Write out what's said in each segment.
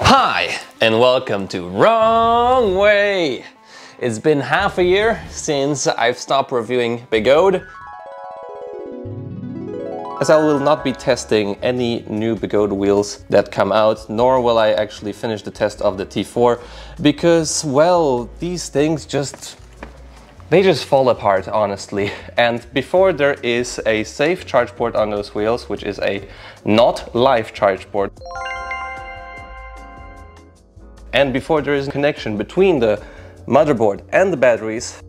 Hi, and welcome to Wrong Way. It's been half a year since I've stopped reviewing Begode. As I will not be testing any new Begode wheels that come out, nor will I actually finish the test of the T4, because, well, these things just they just fall apart, honestly. And before there is a safe charge port on those wheels, which is a not live charge port, and before there is a connection between the motherboard and the batteries,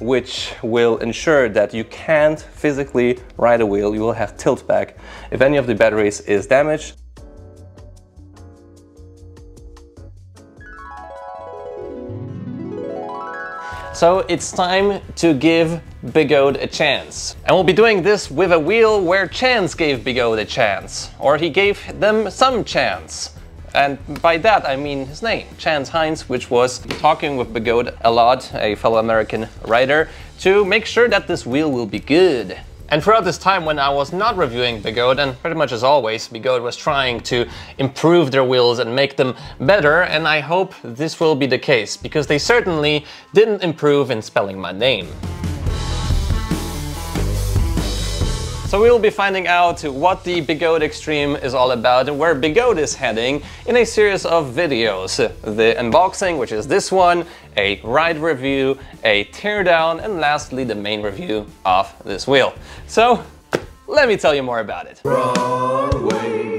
which will ensure that you can't physically ride a wheel, you will have tilt back if any of the batteries is damaged. So it's time to give Begode a chance. And we'll be doing this with a wheel where Chance gave Begode a chance. Or he gave them some chance. And by that I mean his name, Chance Hines, which was talking with Begode a lot, a fellow American writer, to make sure that this wheel will be good. And throughout this time when I was not reviewing Begode, and pretty much as always, Begode was trying to improve their wheels and make them better, and I hope this will be the case, because they certainly didn't improve in spelling my name. So we will be finding out what the Begode Extreme is all about and where Begode is heading in a series of videos. The unboxing, which is this one, a ride review, a teardown, and lastly the main review of this wheel. So let me tell you more about it.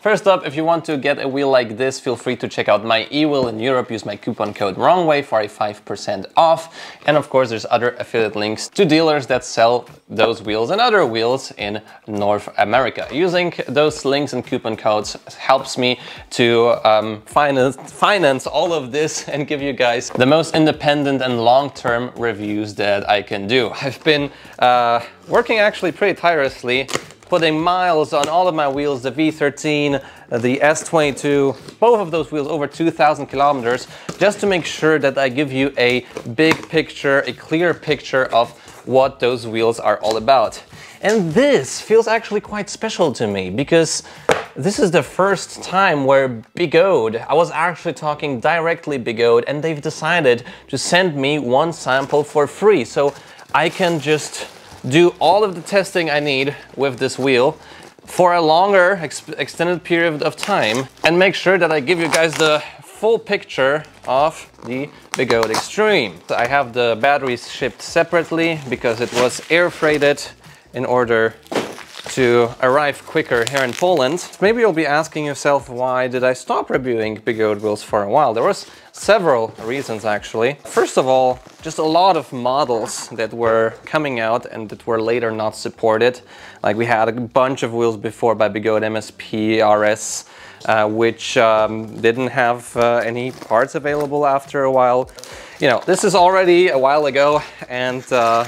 First up, if you want to get a wheel like this, feel free to check out my e-wheel in Europe. Use my coupon code WRONGWAY for a 5% off. And of course, there's other affiliate links to dealers that sell those wheels and other wheels in North America. Using those links and coupon codes helps me to um, finance, finance all of this and give you guys the most independent and long-term reviews that I can do. I've been uh, working actually pretty tirelessly putting miles on all of my wheels, the V13, the S22, both of those wheels over 2,000 kilometers, just to make sure that I give you a big picture, a clear picture of what those wheels are all about. And this feels actually quite special to me because this is the first time where Begode, I was actually talking directly Begode and they've decided to send me one sample for free. So I can just do all of the testing I need with this wheel for a longer ex extended period of time and make sure that I give you guys the full picture of the Begode Extreme. I have the batteries shipped separately because it was air freighted in order to arrive quicker here in Poland. Maybe you'll be asking yourself why did I stop reviewing Begode wheels for a while? There was several reasons actually. First of all, just a lot of models that were coming out and that were later not supported. Like we had a bunch of wheels before by Begode MSP RS uh, which um, didn't have uh, any parts available after a while. You know, this is already a while ago and uh,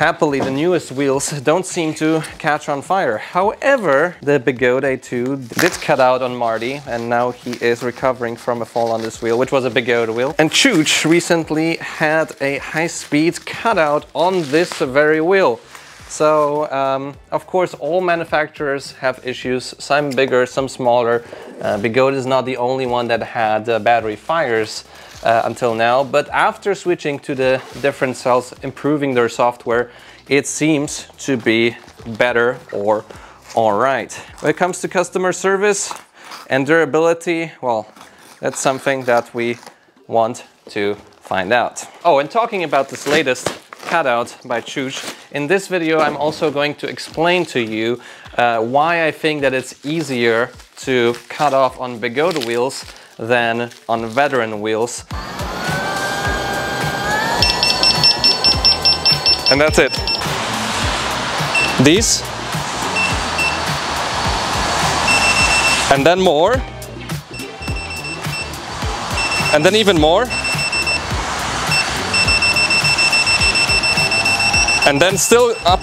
Happily, the newest wheels don't seem to catch on fire. However, the Begode 2 did cut out on Marty, and now he is recovering from a fall on this wheel, which was a Begode wheel. And Chooch recently had a high-speed cutout on this very wheel. So, um, of course, all manufacturers have issues, some bigger, some smaller. Uh, Begode is not the only one that had uh, battery fires uh, until now. But after switching to the different cells, improving their software, it seems to be better or all right. When it comes to customer service and durability, well, that's something that we want to find out. Oh, and talking about this latest cutout by Chooch, in this video I'm also going to explain to you uh, why I think that it's easier to cut off on Begode wheels than on veteran wheels. And that's it. These. And then more. And then even more. And then still up.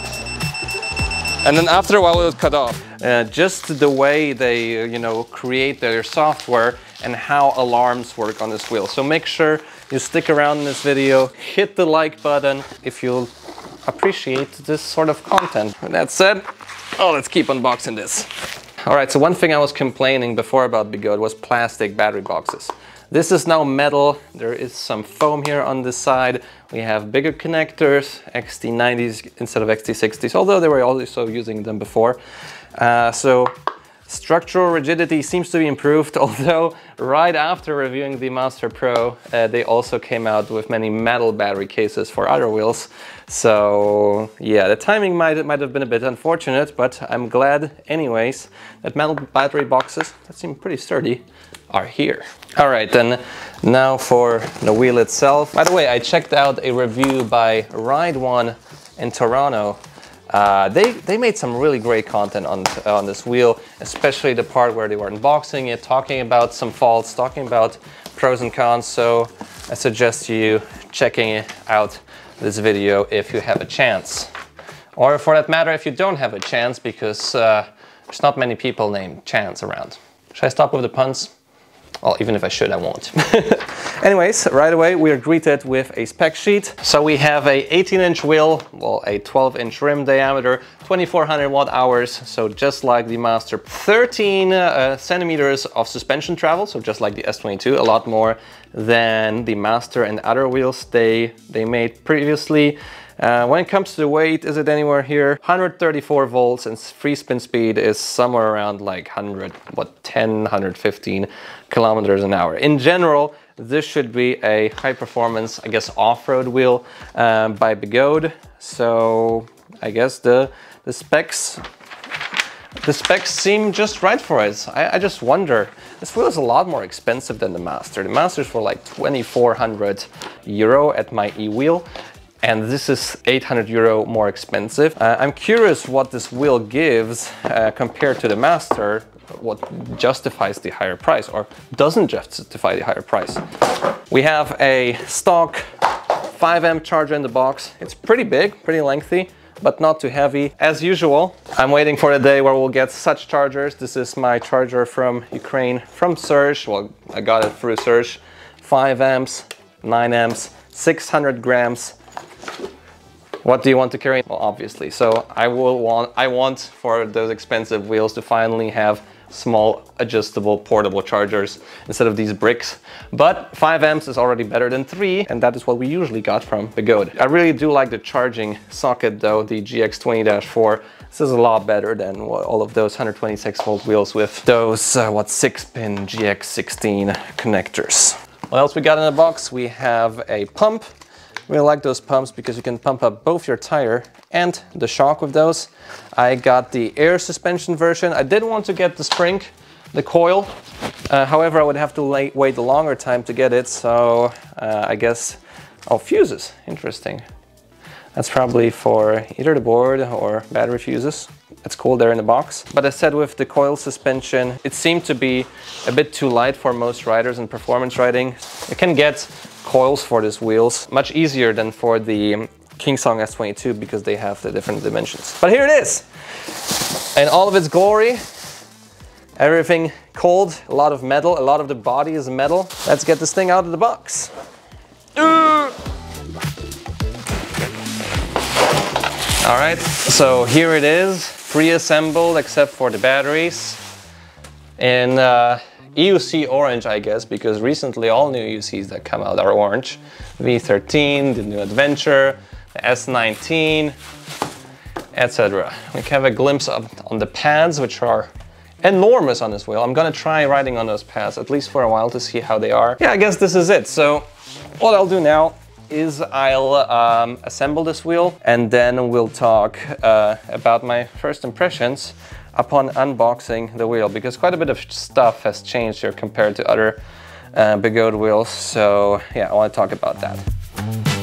And then after a while it'll cut off. Uh, just the way they, uh, you know, create their software and how alarms work on this wheel. So make sure you stick around in this video, hit the like button if you appreciate this sort of content. With that said, oh, let's keep unboxing this. All right, so one thing I was complaining before about Begode was plastic battery boxes. This is now metal. There is some foam here on this side. We have bigger connectors, XT90s instead of XT60s, although they were also using them before. Uh, so Structural rigidity seems to be improved, although right after reviewing the Master Pro, uh, they also came out with many metal battery cases for other wheels. So yeah, the timing might, might have been a bit unfortunate, but I'm glad anyways that metal battery boxes that seem pretty sturdy are here. All right, then now for the wheel itself. By the way, I checked out a review by Ride One in Toronto uh, they, they made some really great content on, on this wheel, especially the part where they were unboxing it, talking about some faults, talking about pros and cons. So I suggest you checking out this video if you have a chance. Or for that matter, if you don't have a chance, because uh, there's not many people named Chance around. Should I stop with the puns? Well, even if I should, I won't. Anyways, right away we are greeted with a spec sheet. So we have a 18 inch wheel, well, a 12 inch rim diameter, 2400 watt hours, so just like the Master. 13 uh, centimeters of suspension travel, so just like the S22, a lot more than the Master and other wheels they, they made previously. Uh, when it comes to the weight, is it anywhere here? 134 volts and free spin speed is somewhere around like 100, what, 10, 115 kilometers an hour. In general, this should be a high performance, I guess, off-road wheel um, by Begode. So I guess the, the specs the specs seem just right for us. I, I, just wonder, this wheel is a lot more expensive than the Master. The Master's for like 2400 euro at my e-wheel and this is 800 euro more expensive. Uh, I'm curious what this wheel gives uh, compared to the Master, what justifies the higher price or doesn't justify the higher price. We have a stock 5 amp charger in the box. It's pretty big, pretty lengthy, but not too heavy. As usual, I'm waiting for the day where we'll get such chargers. This is my charger from Ukraine, from Surge. Well, I got it through Surge. 5 amps, 9 amps, 600 grams, what do you want to carry? Well, obviously. So I will want, I want for those expensive wheels to finally have small adjustable portable chargers instead of these bricks. But 5 amps is already better than 3 and that is what we usually got from Begode. I really do like the charging socket though, the GX20-4. This is a lot better than all of those 126 volt wheels with those, uh, what, 6 pin GX16 connectors. What else we got in the box? We have a pump Really like those pumps because you can pump up both your tire and the shock with those. I got the air suspension version. I did want to get the spring, the coil. Uh, however, I would have to wait a longer time to get it. So uh, I guess, oh, fuses, interesting. That's probably for either the board or battery fuses. It's cool there in the box. But I said with the coil suspension, it seemed to be a bit too light for most riders in performance riding. It can get coils for these wheels, much easier than for the Kingsong S22 because they have the different dimensions. But here it is, in all of its glory, everything cold, a lot of metal, a lot of the body is metal. Let's get this thing out of the box. All right, so here it is, pre-assembled except for the batteries. And uh, EUC orange, I guess, because recently all new EUCs that come out are orange. V13, the new Adventure, the S19, etc. We can have a glimpse of on the pads, which are enormous on this wheel. I'm gonna try riding on those pads, at least for a while, to see how they are. Yeah, I guess this is it. So what I'll do now is I'll um, assemble this wheel and then we'll talk uh, about my first impressions upon unboxing the wheel because quite a bit of stuff has changed here compared to other uh, Begode wheels. So yeah, I want to talk about that.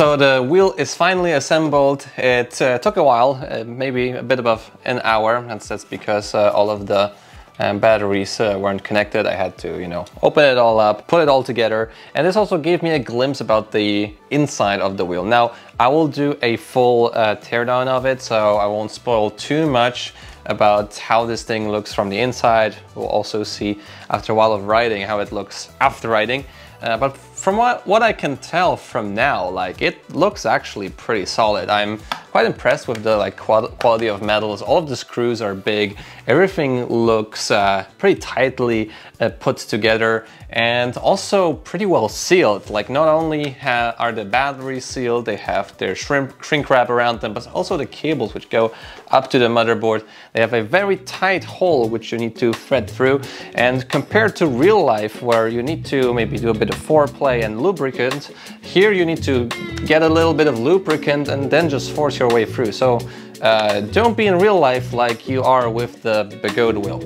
So the wheel is finally assembled. It uh, took a while, uh, maybe a bit above an hour. That's, that's because uh, all of the um, batteries uh, weren't connected. I had to, you know, open it all up, put it all together. And this also gave me a glimpse about the inside of the wheel. Now, I will do a full uh, teardown of it, so I won't spoil too much about how this thing looks from the inside. We'll also see after a while of riding how it looks after riding. Uh, but from what, what I can tell from now, like it looks actually pretty solid. I'm quite impressed with the like quality of metals. All of the screws are big. Everything looks uh, pretty tightly uh, put together and also pretty well sealed. Like not only are the batteries sealed, they have their shrimp, shrink wrap around them, but also the cables which go up to the motherboard. They have a very tight hole which you need to thread through. And compared to real life where you need to maybe do a bit of foreplay and lubricant, here you need to get a little bit of lubricant and then just force your way through. So uh, don't be in real life like you are with the Begode wheel.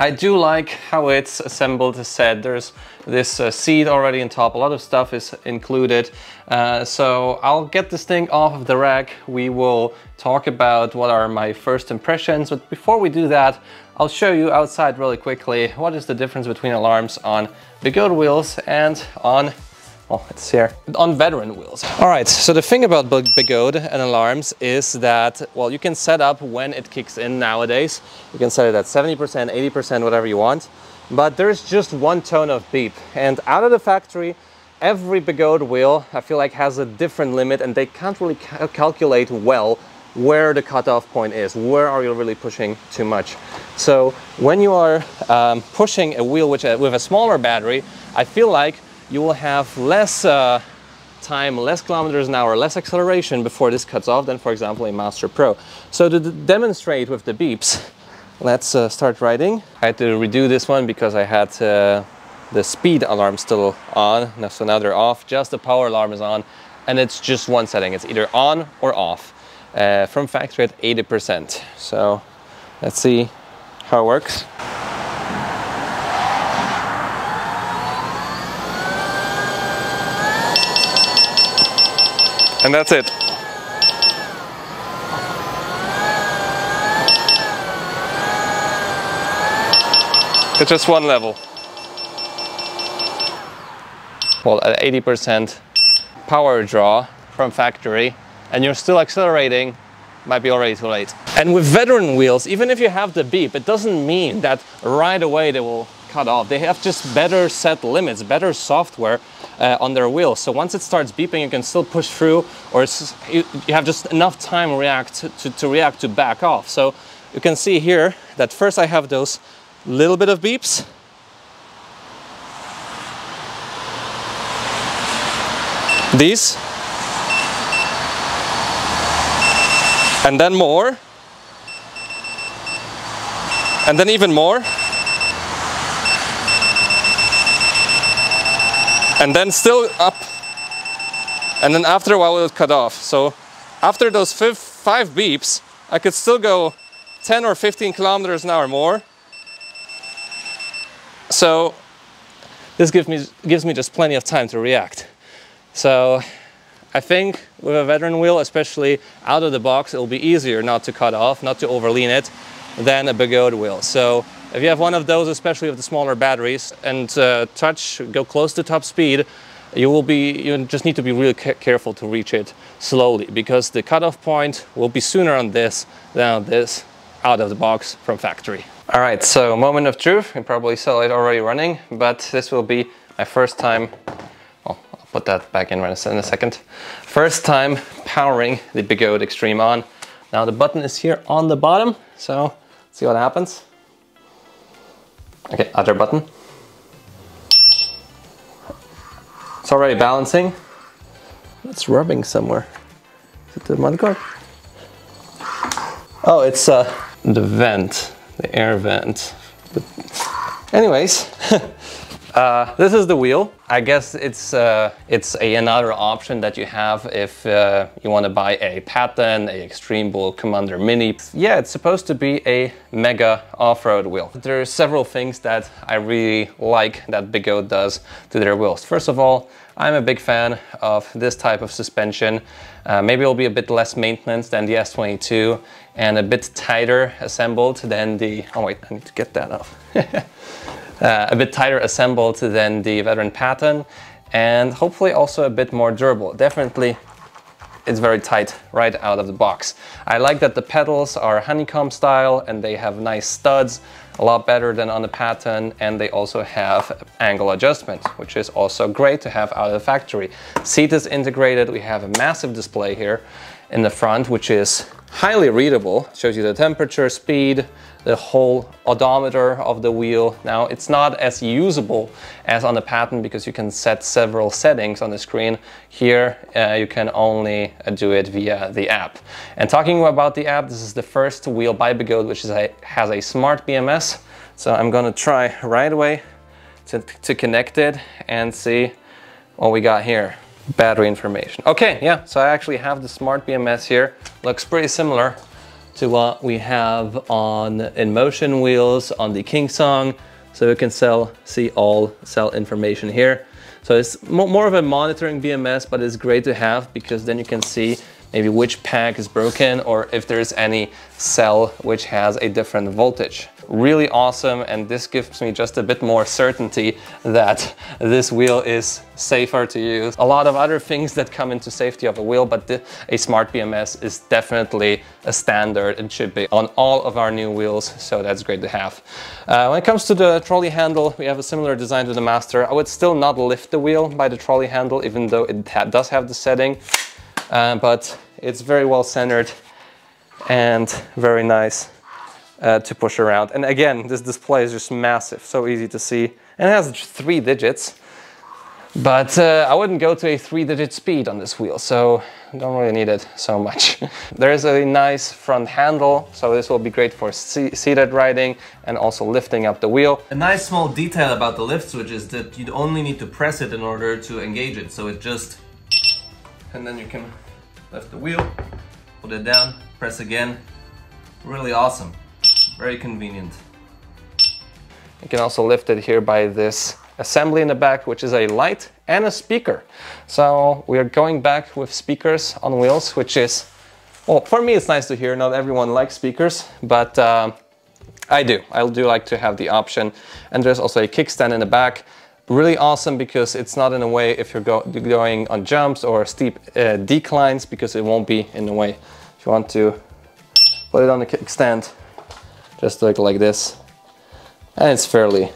I do like how it's assembled as said. There's this uh, seat already on top. A lot of stuff is included. Uh, so I'll get this thing off of the rack. We will talk about what are my first impressions. But before we do that, I'll show you outside really quickly what is the difference between alarms on Begode wheels and on well, it's here, on veteran wheels. All right, so the thing about Begode and alarms is that, well, you can set up when it kicks in nowadays. You can set it at 70%, 80%, whatever you want. But there's just one tone of beep. And out of the factory, every Begode wheel, I feel like has a different limit and they can't really ca calculate well where the cutoff point is. Where are you really pushing too much? So when you are um, pushing a wheel which, uh, with a smaller battery, I feel like you will have less uh, time, less kilometers an hour, less acceleration before this cuts off than, for example, a Master Pro. So to demonstrate with the beeps, let's uh, start riding. I had to redo this one because I had uh, the speed alarm still on. So now they're off, just the power alarm is on, and it's just one setting. It's either on or off uh, from factory at 80%. So let's see how it works. And that's it. It's just one level. Well, at 80% power draw from factory, and you're still accelerating, might be already too late. And with veteran wheels, even if you have the beep, it doesn't mean that right away they will cut off. They have just better set limits, better software uh, on their wheels. So once it starts beeping, you can still push through or you, you, have just enough time react to, to react to back off. So you can see here that first I have those little bit of beeps. These. And then more. And then even more. and then still up and then after a while it cut off so after those five beeps I could still go 10 or 15 kilometers an hour more so this gives me gives me just plenty of time to react so I think with a veteran wheel especially out of the box it'll be easier not to cut off not to overlean it than a Begode wheel so if you have one of those, especially with the smaller batteries, and uh, touch, go close to top speed, you will be, you just need to be really careful to reach it slowly because the cutoff point will be sooner on this than on this out of the box from factory. All right, so moment of truth. You probably saw it already running, but this will be my first time, put that back in right in a second. First time powering the Begode Extreme on. Now the button is here on the bottom, so let's see what happens. Okay, other button. It's already balancing. It's rubbing somewhere. Is it the mudguard? Oh, it's uh, the vent, the air vent. But Anyways, Uh, this is the wheel. I guess it's uh, it's a, another option that you have if uh, you want to buy a Patton, a Extreme Bull Commander Mini. Yeah, it's supposed to be a mega off-road wheel. There are several things that I really like that Begode does to their wheels. First of all, I'm a big fan of this type of suspension. Uh, maybe it'll be a bit less maintenance than the S22 and a bit tighter assembled than the, oh wait, I need to get that off. uh, a bit tighter assembled than the Veteran Patton and hopefully also a bit more durable. Definitely it's very tight right out of the box. I like that the pedals are honeycomb style and they have nice studs, a lot better than on the Patton, and they also have angle adjustment, which is also great to have out of the factory. Seat is integrated, we have a massive display here in the front, which is highly readable, shows you the temperature, speed, the whole odometer of the wheel. Now it's not as usable as on the Patton because you can set several settings on the screen. Here uh, you can only uh, do it via the app. And talking about the app, this is the first wheel by Begode which is a, has a smart BMS. So I'm gonna try right away to, to connect it and see what we got here battery information. Okay, yeah, so I actually have the smart BMS here. Looks pretty similar to what we have on InMotion wheels on the King Song. So we can sell, see all cell information here. So it's more of a monitoring BMS, but it's great to have because then you can see maybe which pack is broken or if there's any cell which has a different voltage. Really awesome and this gives me just a bit more certainty that this wheel is safer to use. A lot of other things that come into safety of a wheel, but a smart BMS is definitely a standard and should be on all of our new wheels, so that's great to have. Uh, when it comes to the trolley handle, we have a similar design to the Master. I would still not lift the wheel by the trolley handle, even though it ha does have the setting uh, but it's very well centered and very nice uh, to push around. And again, this display is just massive, so easy to see. And it has three digits, but uh, I wouldn't go to a three digit speed on this wheel, so don't really need it so much. there is a nice front handle, so this will be great for seated riding and also lifting up the wheel. A nice small detail about the lift switch is that you only need to press it in order to engage it, so it just and then you can lift the wheel, put it down, press again. Really awesome, very convenient. You can also lift it here by this assembly in the back, which is a light and a speaker. So we are going back with speakers on wheels, which is, well, for me it's nice to hear. Not everyone likes speakers, but uh, I do. I do like to have the option. And there's also a kickstand in the back really awesome because it's not in a way if you're go going on jumps or steep uh, declines because it won't be in the way. If you want to put it on the kickstand, just like, like this, and it's fairly,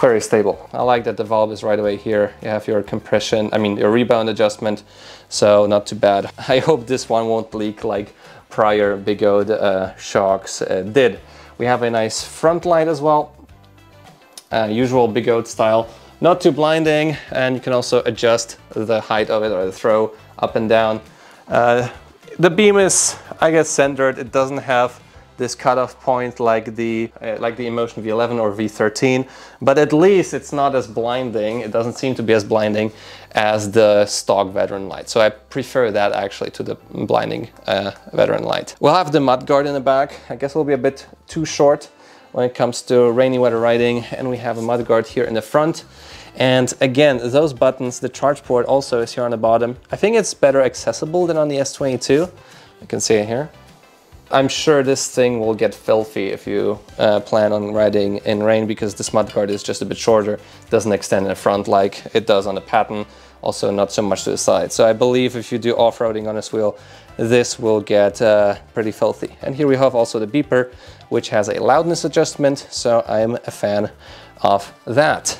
very stable. I like that the valve is right away here. You have your compression, I mean your rebound adjustment, so not too bad. I hope this one won't leak like prior Begode uh, shocks uh, did. We have a nice front light as well, uh, usual Begode style not too blinding and you can also adjust the height of it or the throw up and down. Uh, the beam is, I guess, centered. It doesn't have this cutoff point like the uh, like the InMotion V11 or V13, but at least it's not as blinding. It doesn't seem to be as blinding as the stock veteran light. So I prefer that actually to the blinding uh, veteran light. We'll have the mud guard in the back. I guess it'll be a bit too short when it comes to rainy weather riding and we have a mudguard here in the front. And again, those buttons, the charge port also is here on the bottom. I think it's better accessible than on the S22. You can see it here. I'm sure this thing will get filthy if you uh, plan on riding in rain because this mudguard is just a bit shorter, doesn't extend in the front like it does on the Patton, also not so much to the side. So I believe if you do off-roading on this wheel, this will get uh, pretty filthy. And here we have also the beeper, which has a loudness adjustment, so I'm a fan of that.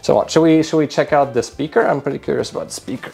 So what, should we, should we check out the speaker? I'm pretty curious about the speaker.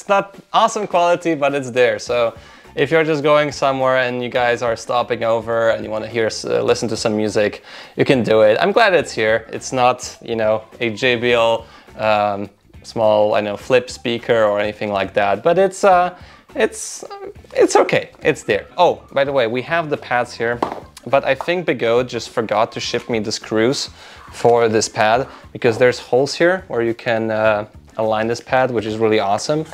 It's not awesome quality, but it's there. So if you're just going somewhere and you guys are stopping over and you want to hear, uh, listen to some music, you can do it. I'm glad it's here. It's not, you know, a JBL um, small, I know, flip speaker or anything like that, but it's, uh, it's, it's okay. It's there. Oh, by the way, we have the pads here, but I think Begode just forgot to ship me the screws for this pad because there's holes here where you can uh, align this pad, which is really awesome.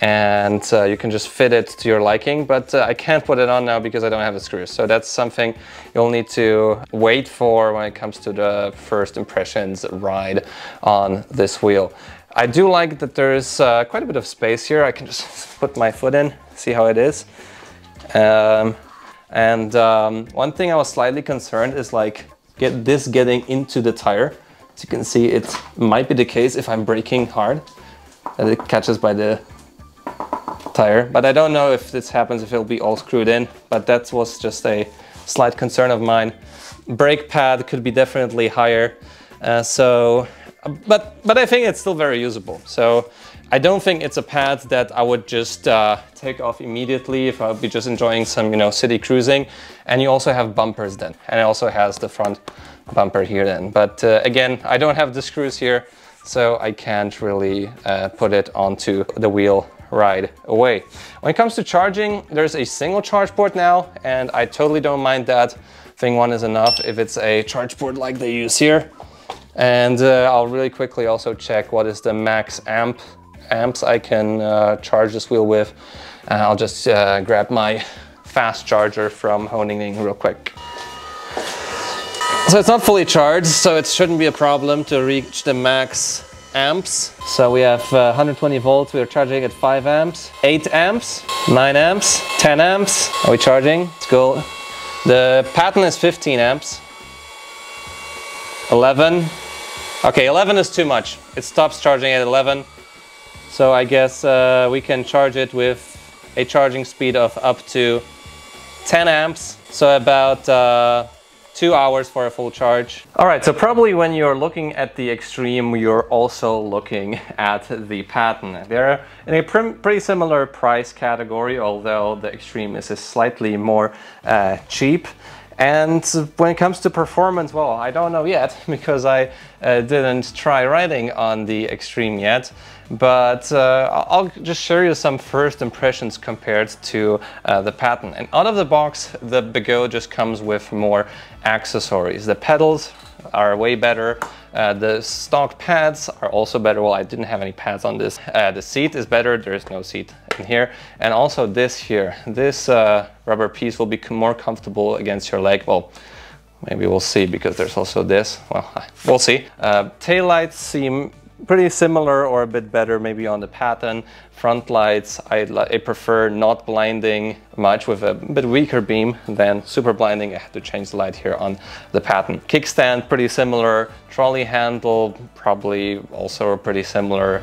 And uh, you can just fit it to your liking, but uh, I can't put it on now because I don't have the screws. So that's something you'll need to wait for when it comes to the first impressions ride on this wheel. I do like that there's uh, quite a bit of space here. I can just put my foot in, see how it is. Um, and um, one thing I was slightly concerned is like get this getting into the tire. As you can see, it might be the case if I'm braking hard, that it catches by the tire. But I don't know if this happens, if it'll be all screwed in, but that was just a slight concern of mine. Brake pad could be definitely higher. Uh, so, but, but I think it's still very usable. So I don't think it's a pad that I would just uh, take off immediately if I would be just enjoying some, you know, city cruising. And you also have bumpers then. And it also has the front bumper here then. But uh, again, I don't have the screws here, so I can't really uh, put it onto the wheel right away. When it comes to charging, there's a single charge port now, and I totally don't mind that. Thing one is enough if it's a charge port like they use here. And uh, I'll really quickly also check what is the max amp amps I can uh, charge this wheel with. And I'll just uh, grab my fast charger from Honing real quick. So it's not fully charged, so it shouldn't be a problem to reach the max amps. So we have uh, 120 volts, we are charging at 5 amps, 8 amps, 9 amps, 10 amps. Are we charging? Let's go. The Patton is 15 amps. 11. Okay, 11 is too much. It stops charging at 11. So I guess uh, we can charge it with a charging speed of up to 10 amps. So about uh, two hours for a full charge. All right, so probably when you're looking at the Extreme, you're also looking at the Patton. They're in a pretty similar price category, although the Extreme is slightly more uh, cheap. And when it comes to performance, well, I don't know yet because I uh, didn't try riding on the Extreme yet. But uh, I'll just show you some first impressions compared to uh, the Patton. And out of the box, the Begode just comes with more accessories. The pedals are way better. Uh, the stock pads are also better. Well, I didn't have any pads on this. Uh, the seat is better. There is no seat in here. And also this here, this uh, rubber piece will be more comfortable against your leg. Well, maybe we'll see because there's also this. Well, we'll see. Uh, tail lights seem pretty similar or a bit better maybe on the Patton. Front lights, I, I, prefer not blinding much with a bit weaker beam than super blinding. I had to change the light here on the Patton. Kickstand, pretty similar. Trolley handle, probably also pretty similar.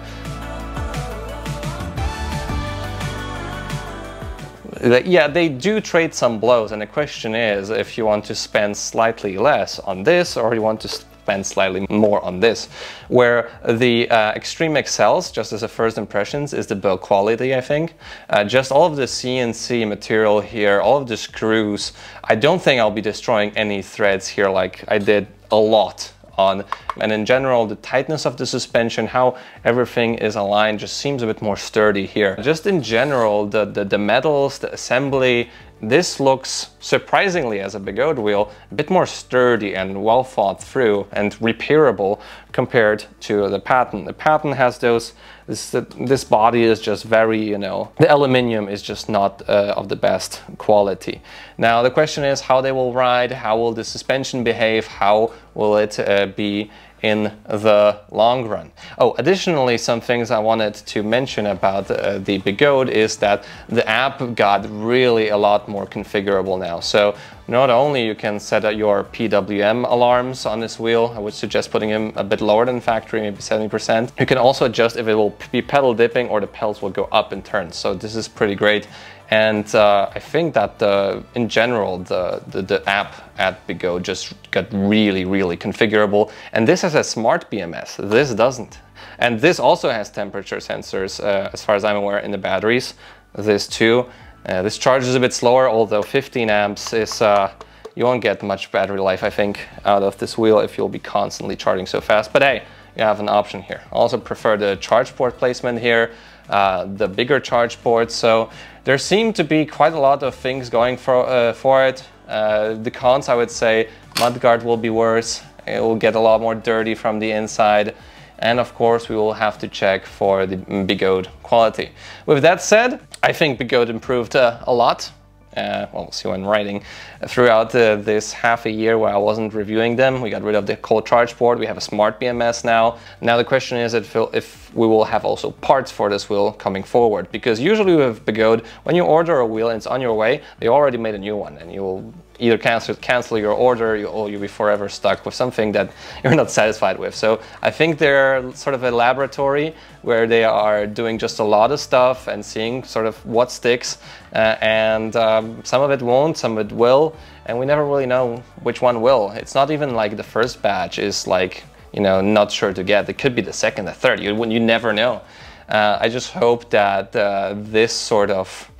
yeah, they do trade some blows, and the question is if you want to spend slightly less on this or you want to spend slightly more on this. Where the uh, Extreme excels, just as a first impressions, is the build quality, I think. Uh, just all of the CNC material here, all of the screws, I don't think I'll be destroying any threads here like I did a lot on. And in general, the tightness of the suspension, how everything is aligned just seems a bit more sturdy here. Just in general, the, the, the metals, the assembly, this looks surprisingly as a Begode wheel a bit more sturdy and well thought through and repairable compared to the Patton. The Patton has those, this, this body is just very, you know, the aluminium is just not uh, of the best quality. Now the question is how they will ride, how will the suspension behave, how will it uh, be in the long run. Oh, additionally, some things I wanted to mention about uh, the Begode is that the app got really a lot more configurable now. So not only you can set up your PWM alarms on this wheel, I would suggest putting them a bit lower than factory, maybe 70%. You can also adjust if it will be pedal dipping or the pedals will go up in turns. So this is pretty great. And uh, I think that the, in general, the, the, the, app at Begode just got really, really configurable. And this has a smart BMS, this doesn't. And this also has temperature sensors, uh, as far as I'm aware, in the batteries, this too. Uh, this charge is a bit slower, although 15 amps is, uh, you won't get much battery life, I think, out of this wheel if you'll be constantly charging so fast. But hey, you have an option here. I also prefer the charge port placement here, uh, the bigger charge port. So there seem to be quite a lot of things going for, uh, for it. Uh, the cons, I would say, mudguard will be worse. It will get a lot more dirty from the inside. And of course, we will have to check for the Begode quality. With that said, I think Begode improved uh, a lot uh, well, see when writing, throughout the, this half a year where I wasn't reviewing them. We got rid of the cold charge board. We have a smart BMS now. Now the question is if, if we will have also parts for this wheel coming forward. Because usually with Begode, when you order a wheel and it's on your way, they already made a new one and you will either cancel, cancel your order or you'll be forever stuck with something that you're not satisfied with. So I think they're sort of a laboratory where they are doing just a lot of stuff and seeing sort of what sticks uh, and um, some of it won't, some of it will, and we never really know which one will. It's not even like the first batch is like, you know, not sure to get. It could be the second, the third, you, you never know. Uh, I just hope that uh, this sort of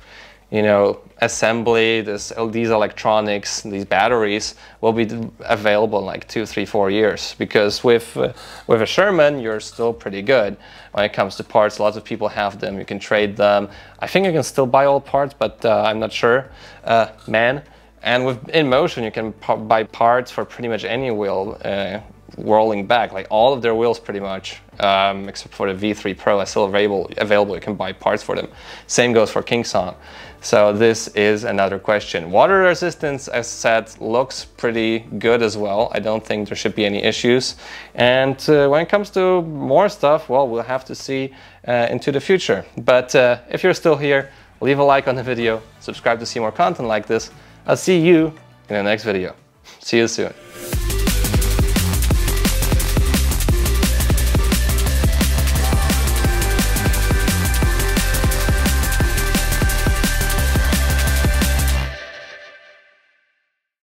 you know, assembly, this, these electronics, these batteries will be available in like two, three, four years. Because with, uh, with a Sherman, you're still pretty good when it comes to parts. Lots of people have them, you can trade them. I think you can still buy all parts, but uh, I'm not sure. Uh, man. And with InMotion, you can buy parts for pretty much any wheel uh, rolling back, like all of their wheels pretty much, um, except for the V3 Pro are still available, available. You can buy parts for them. Same goes for Kingsong. So this is another question. Water resistance, as said, looks pretty good as well. I don't think there should be any issues. And uh, when it comes to more stuff, well, we'll have to see uh, into the future. But uh, if you're still here, leave a like on the video, subscribe to see more content like this. I'll see you in the next video. See you soon.